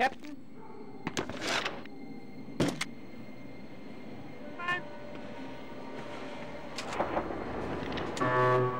Captain? Come on.